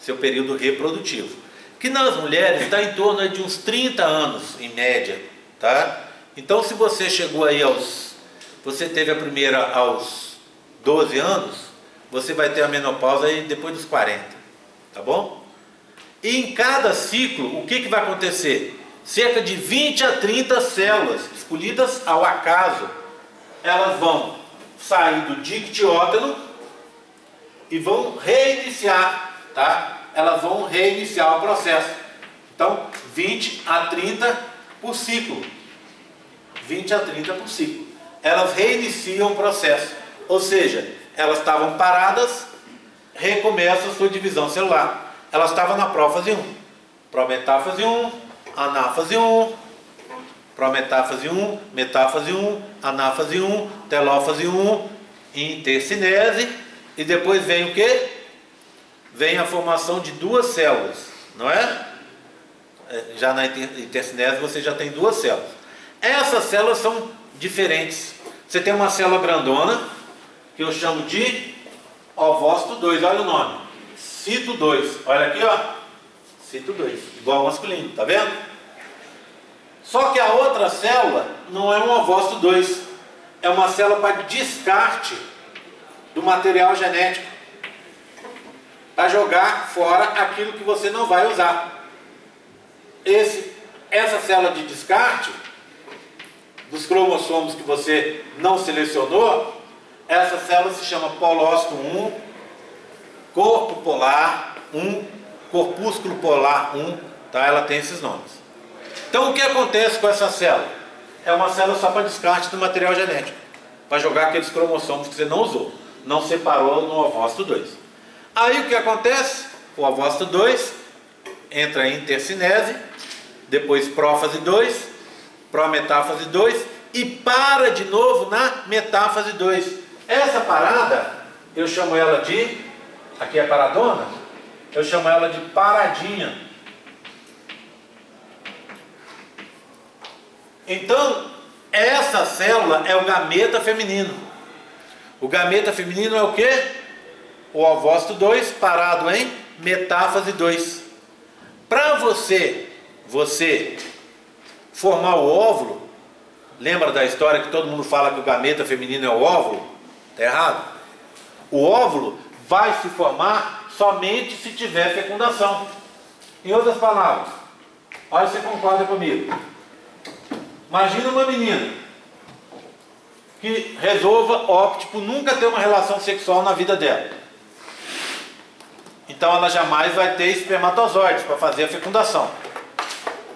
seu período reprodutivo. Que nas mulheres está em torno de uns 30 anos, em média, tá? Então, se você chegou aí aos. Você teve a primeira aos 12 anos, você vai ter a menopausa aí depois dos 40, tá bom? E em cada ciclo, o que, que vai acontecer? Cerca de 20 a 30 células escolhidas ao acaso, elas vão sair do dictióteno e vão reiniciar, tá? Elas vão reiniciar o processo. Então, 20 a 30 por ciclo. 20 a 30 por ciclo. Elas reiniciam o processo. Ou seja, elas estavam paradas, recomeça a sua divisão celular. Elas estavam na prófase 1. Prometáfase 1, anáfase 1, prometáfase 1, metáfase 1, anáfase 1, telófase 1, intercinese, e depois vem o que? Vem a formação de duas células, não é? é já na intercinese você já tem duas células. Essas células são diferentes. Você tem uma célula grandona, que eu chamo de ovócito 2, olha o nome. Cito 2, olha aqui ó. Cito 2, igual ao masculino, tá vendo? Só que a outra célula não é um ovócito 2, é uma célula para descarte do material genético. Para jogar fora aquilo que você não vai usar. Esse, essa célula de descarte dos cromossomos que você não selecionou, essa célula se chama polócito 1, corpo polar 1, corpúsculo polar 1, tá? Ela tem esses nomes. Então o que acontece com essa célula? É uma célula só para descarte do material genético, para jogar aqueles cromossomos que você não usou, não separou no ovócito 2. Aí o que acontece? O ovócito 2 entra em intercinese, depois prófase 2, prometáfase 2 e para de novo na metáfase 2. Essa parada, eu chamo ela de, aqui é paradona, eu chamo ela de paradinha. Então, essa célula é o gameta feminino. O gameta feminino é o que? O ovócito 2 parado em metáfase 2. Para você, você formar o óvulo, lembra da história que todo mundo fala que o gameta feminino é o óvulo? Está errado. O óvulo vai se formar somente se tiver fecundação. Em outras palavras, olha se você concorda comigo. Imagina uma menina que resolva, opte por nunca ter uma relação sexual na vida dela. Então ela jamais vai ter espermatozoides para fazer a fecundação.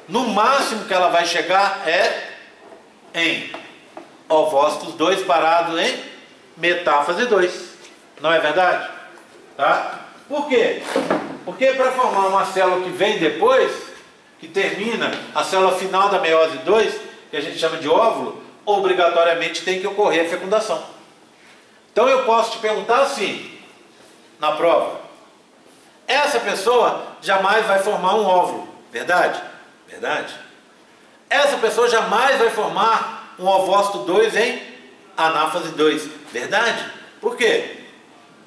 No máximo que ela vai chegar é em ovócitos dois parados em metáfase 2. Não é verdade? Tá? Por quê? Porque para formar uma célula que vem depois, que termina a célula final da meiose 2, que a gente chama de óvulo, obrigatoriamente tem que ocorrer a fecundação. Então eu posso te perguntar assim, na prova: essa pessoa jamais vai formar um óvulo, verdade? Verdade? Essa pessoa jamais vai formar um ovócito 2 em anáfase 2. Verdade? Por quê?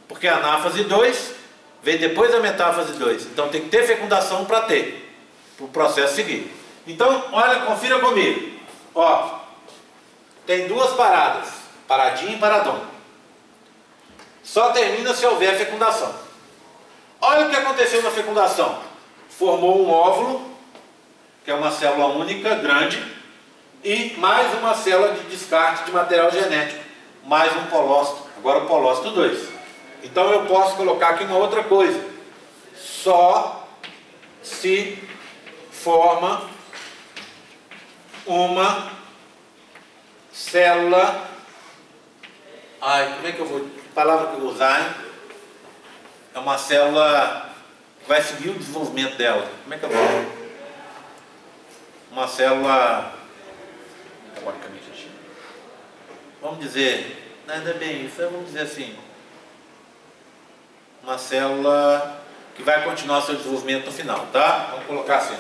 Porque a anáfase 2 vem depois da metáfase 2. Então tem que ter fecundação para ter, para o processo seguir. Então, olha, confira comigo. Ó, tem duas paradas, paradinha e paradão. Só termina se houver fecundação. Olha o que aconteceu na fecundação. Formou um óvulo, que é uma célula única, grande, e mais uma célula de descarte de material genético mais um polócito, agora o polócito 2. Então eu posso colocar aqui uma outra coisa. Só se forma uma célula. Ai, como é que eu vou. Que palavra que eu vou usar, hein? É uma célula que vai seguir o desenvolvimento dela. Como é que eu vou? Uma célula. Vamos dizer, nada é bem isso, vamos dizer assim, uma célula que vai continuar seu desenvolvimento no final, tá? Vamos colocar assim.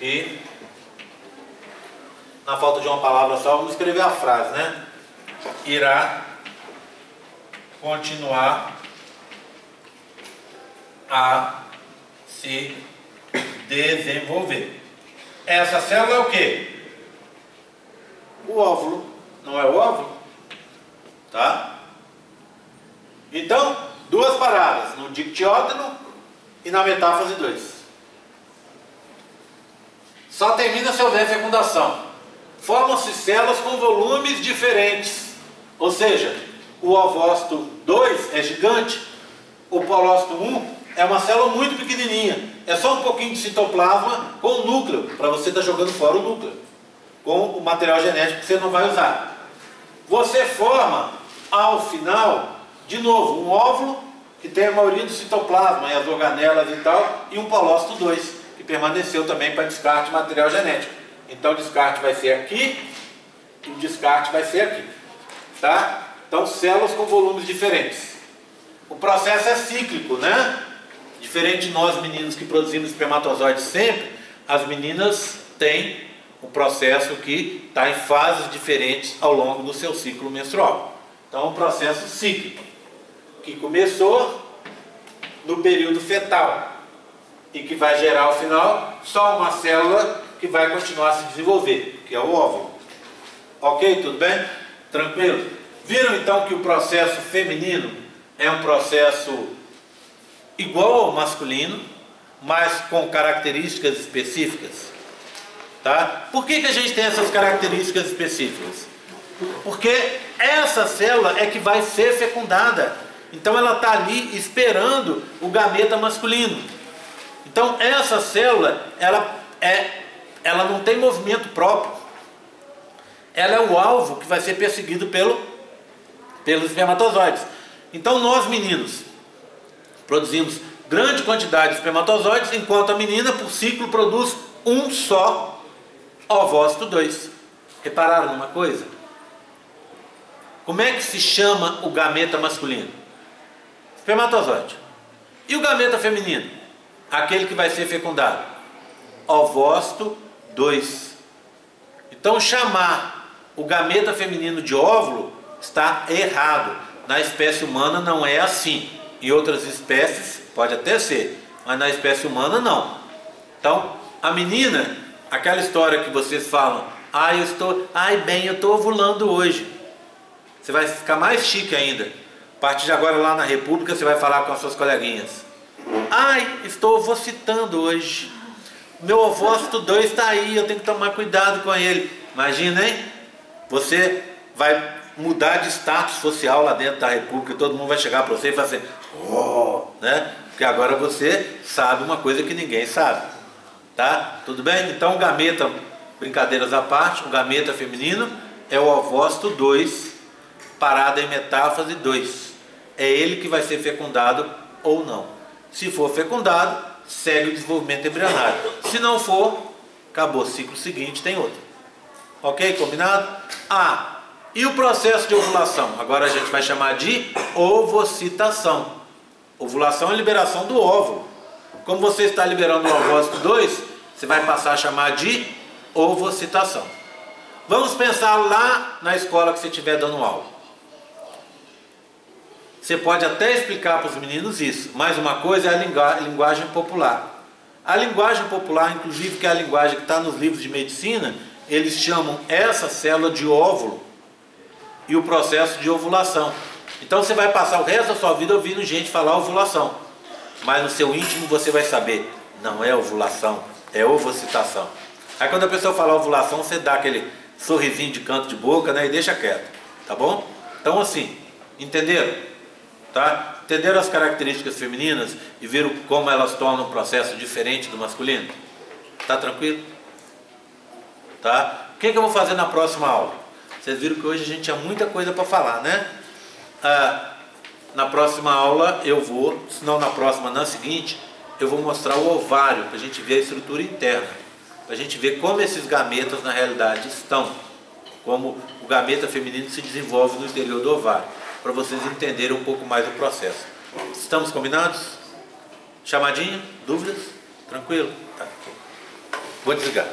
Que na falta de uma palavra só, vamos escrever a frase, né? Irá continuar a se desenvolver. Essa célula é o que? O óvulo. Não é o óvulo? Tá? Então, duas paradas, no dictiódeno e na metáfase 2. Só termina se houver fecundação. Formam-se células com volumes diferentes. Ou seja, o ovócito 2 é gigante, o polócito 1 é uma célula muito pequenininha. É só um pouquinho de citoplasma com o núcleo, para você estar tá jogando fora o núcleo, com o material genético que você não vai usar. Você forma, ao final, de novo, um óvulo, que tem a maioria do citoplasma e as organelas e tal, e um polócito 2, que permaneceu também para descarte de material genético. Então o descarte vai ser aqui, e o descarte vai ser aqui. Tá? Então, células com volumes diferentes. O processo é cíclico, né? Diferente de nós meninos que produzimos espermatozoides sempre, as meninas têm um processo que está em fases diferentes ao longo do seu ciclo menstrual. Então, é um processo cíclico, que começou no período fetal e que vai gerar ao final só uma célula vai continuar a se desenvolver, que é o óvulo. Ok? Tudo bem? Tranquilo? Viram então que o processo feminino é um processo igual ao masculino, mas com características específicas? Tá? Por que, que a gente tem essas características específicas? Porque essa célula é que vai ser fecundada. Então ela está ali esperando o gameta masculino. Então essa célula, ela, é, ela não tem movimento próprio. Ela é o alvo que vai ser perseguido pelo, pelos espermatozoides. Então nós meninos produzimos grande quantidade de espermatozoides, enquanto a menina por ciclo produz um só ovócito 2. Repararam numa coisa? Como é que se chama o gameta masculino? Espermatozoide. E o gameta feminino? Aquele que vai ser fecundado? Ovócito 2. Então chamar o gameta feminino de óvulo está errado. Na espécie humana não é assim. Em outras espécies pode até ser, mas na espécie humana não. Então, a menina, aquela história que vocês falam, ai, eu estou, ai, bem, eu estou ovulando hoje. Você vai ficar mais chique ainda. A partir de agora lá na República você vai falar com as suas coleguinhas. Ai, estou ovocitando hoje. Meu ovócito 2 está aí, eu tenho que tomar cuidado com ele. Imagina, hein? Você vai mudar de status social lá dentro da República, todo mundo vai chegar para você e falar assim, oh, né? Porque agora você sabe uma coisa que ninguém sabe. Tá? Tudo bem? Então o gameta, brincadeiras à parte, o gameta feminino é o ovócito 2, parada em metáfase 2. É ele que vai ser fecundado ou não. Se for fecundado, segue o desenvolvimento embrionário. Se não for, acabou. Ciclo seguinte tem outro. Ok? Combinado? Ah, e o processo de ovulação? Agora a gente vai chamar de ovocitação. Ovulação é liberação do óvulo. Como você está liberando o ovócito 2, você vai passar a chamar de ovocitação. Vamos pensar lá na escola que você estiver dando aula. Você pode até explicar para os meninos isso, mas uma coisa é a linguagem popular. A linguagem popular, inclusive, que é a linguagem que está nos livros de medicina, eles chamam essa célula de óvulo e o processo de ovulação. Então você vai passar o resto da sua vida ouvindo gente falar ovulação. Mas no seu íntimo você vai saber, não é ovulação, é ovocitação. Aí quando a pessoa fala ovulação, você dá aquele sorrisinho de canto de boca né, e deixa quieto. Tá bom? Então assim, entenderam? Tá? Entenderam as características femininas e viram como elas tornam um processo diferente do masculino? Tá tranquilo? Tá? O que, que eu vou fazer na próxima aula? Vocês viram que hoje a gente tinha muita coisa para falar, né? Ah, na próxima aula eu vou, se não na próxima, na seguinte, eu vou mostrar o ovário, para a gente ver a estrutura interna, para a gente ver como esses gametas na realidade estão. como o gameta feminino se desenvolve no interior do ovário, para vocês entenderem um pouco mais o processo. Estamos combinados? Chamadinha? Dúvidas? Tranquilo? Tá. Vou desligar.